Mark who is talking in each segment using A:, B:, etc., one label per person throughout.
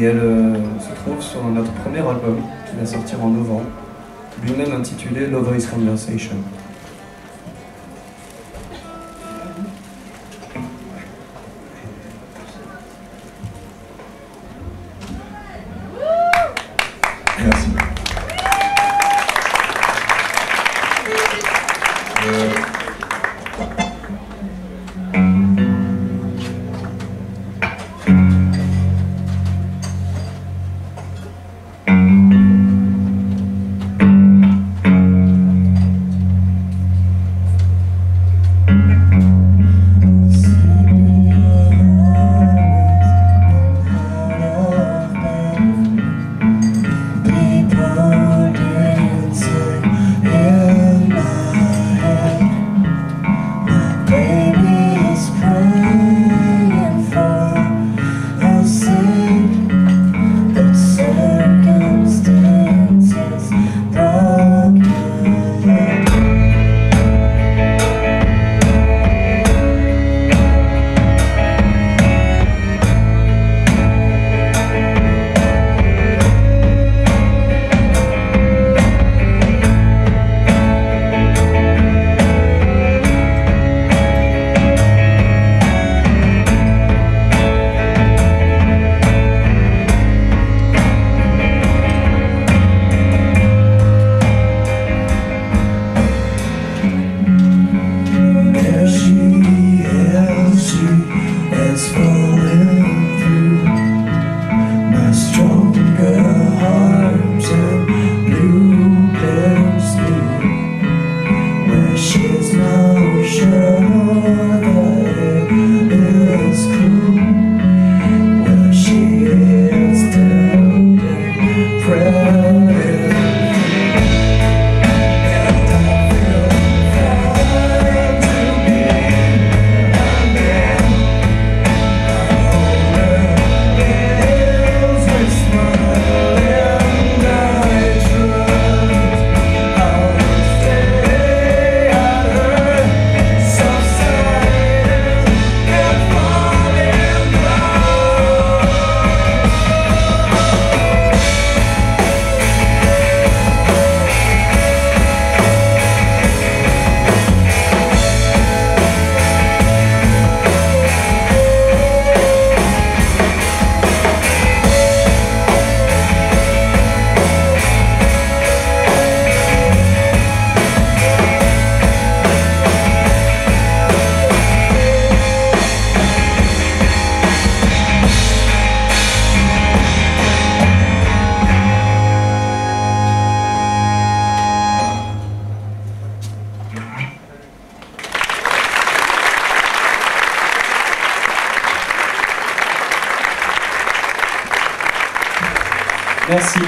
A: et elle euh, se trouve sur notre premier album qui va sortir en novembre, lui-même intitulé Low Voice Conversation. gracias.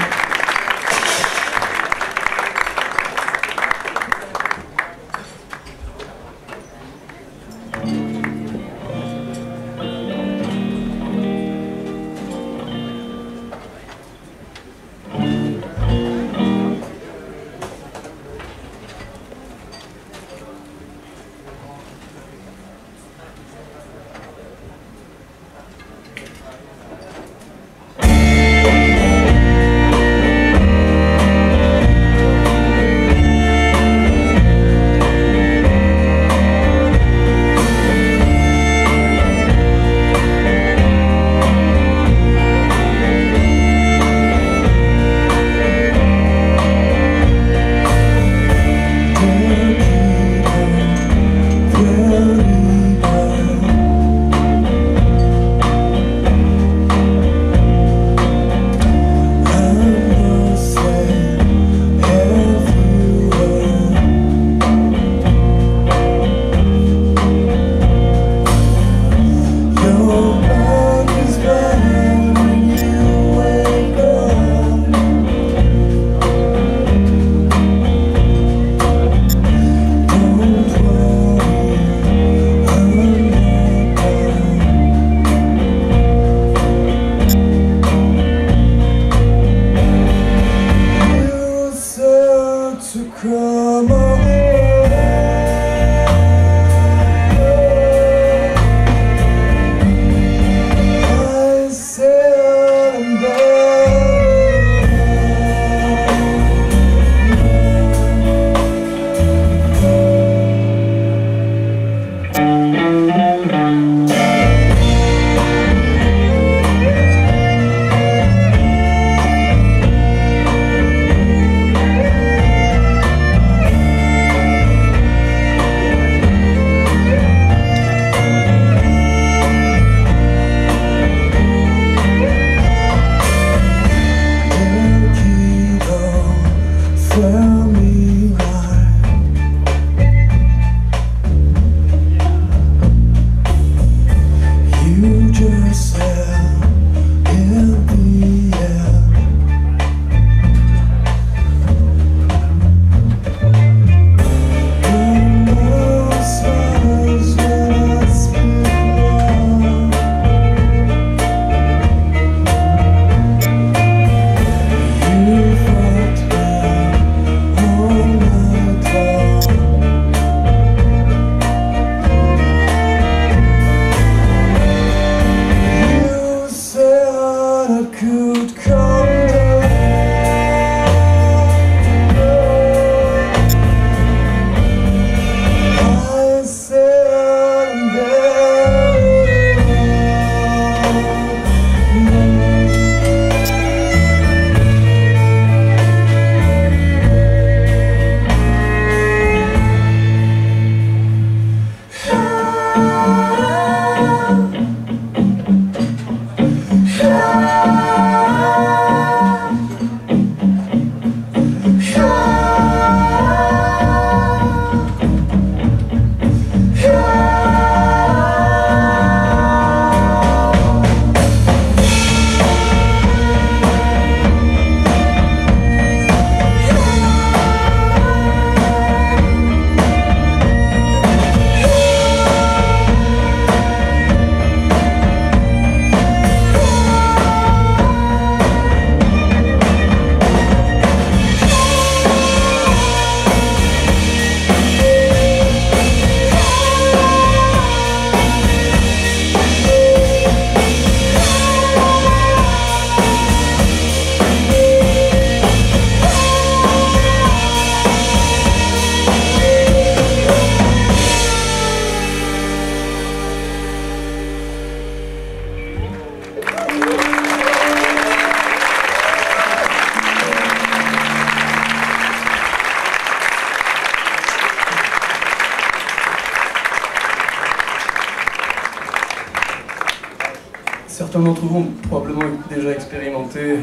A: Certains d'entre vous ont probablement déjà expérimenté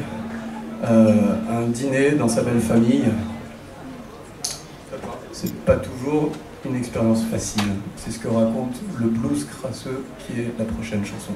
A: euh, un dîner dans sa belle famille. C'est pas toujours une expérience facile. C'est ce que raconte le blues crasseux qui est la prochaine chanson.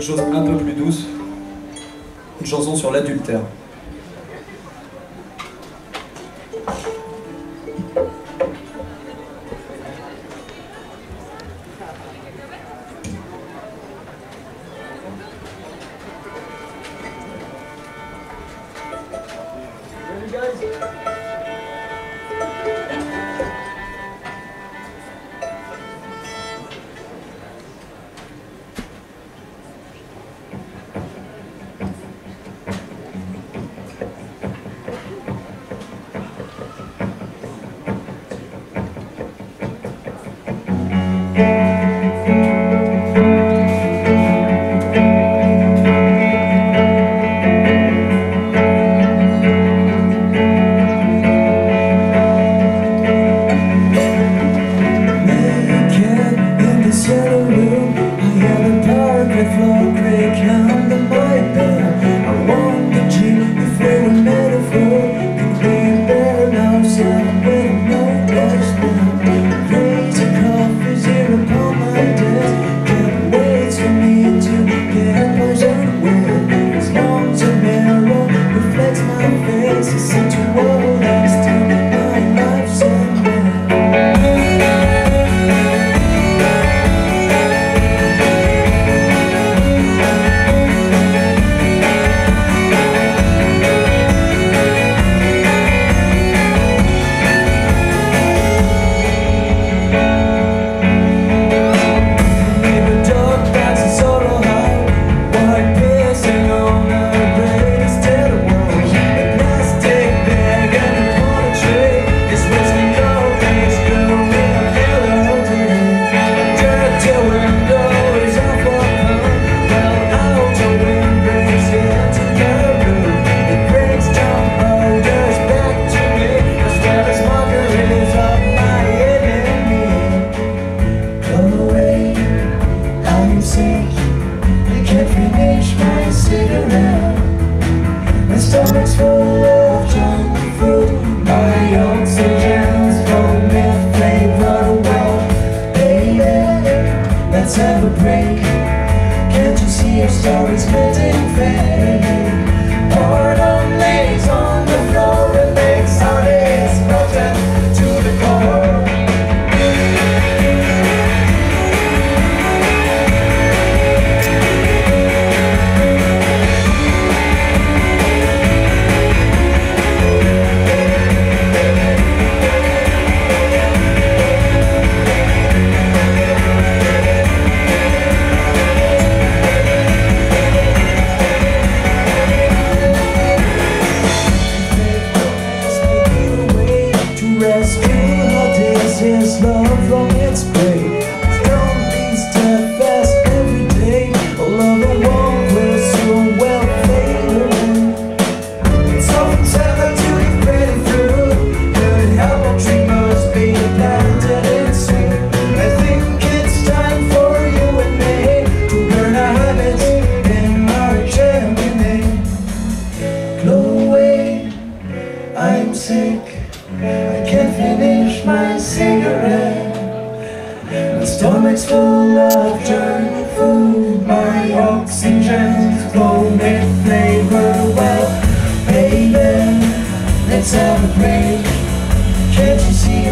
A: chose un peu plus douce, une chanson sur l'adultère.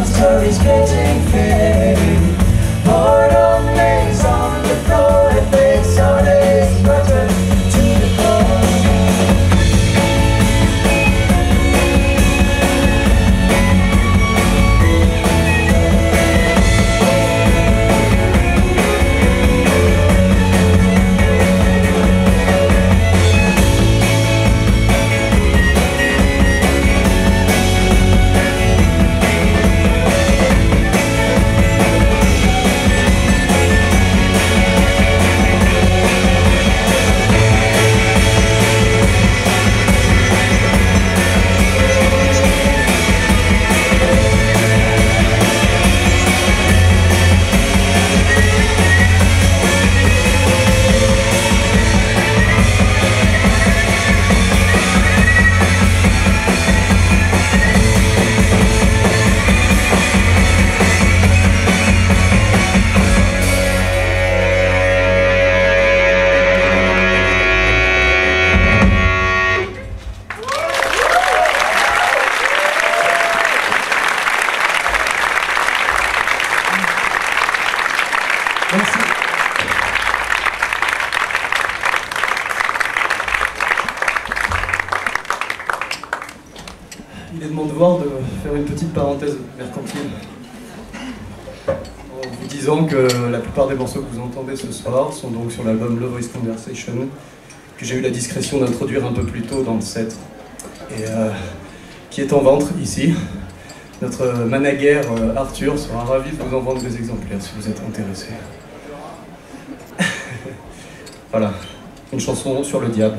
B: stories getting
C: thin mercantile. En vous disant que la plupart des morceaux que vous entendez ce soir sont donc sur l'album Love Voice Conversation, que j'ai eu la discrétion d'introduire un peu plus tôt dans le set, et euh, qui est en ventre ici. Notre manager euh, Arthur sera ravi de vous en vendre des exemplaires si vous êtes intéressé. voilà, une chanson sur le diable.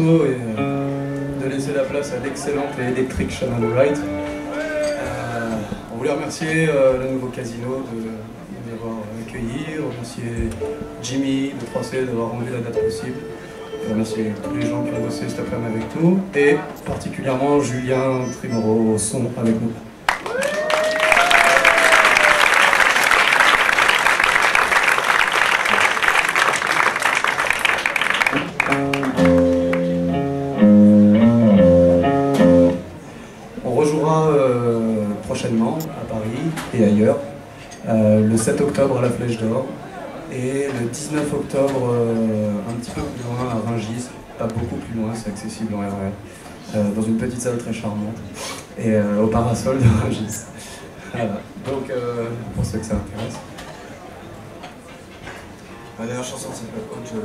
C: et euh, de laisser la place à l'excellente et électrique Shannon Wright. Euh, on voulait remercier euh, le nouveau casino de nous avoir accueillis, remercier Jimmy de Français d'avoir rendu la date possible. Remercier tous les gens qui ont bossé cet après-midi avec nous et particulièrement Julien Trimoro au son avec nous. 7 octobre à la Flèche d'Or et le 19 octobre euh, un petit peu plus loin à Rungis, pas beaucoup plus loin, c'est accessible en RER, euh, dans une petite salle très charmante et euh, au parasol de Rungis. Voilà. Donc pour ceux que ça intéresse.
D: La dernière chanson s'appelle
A: Ojo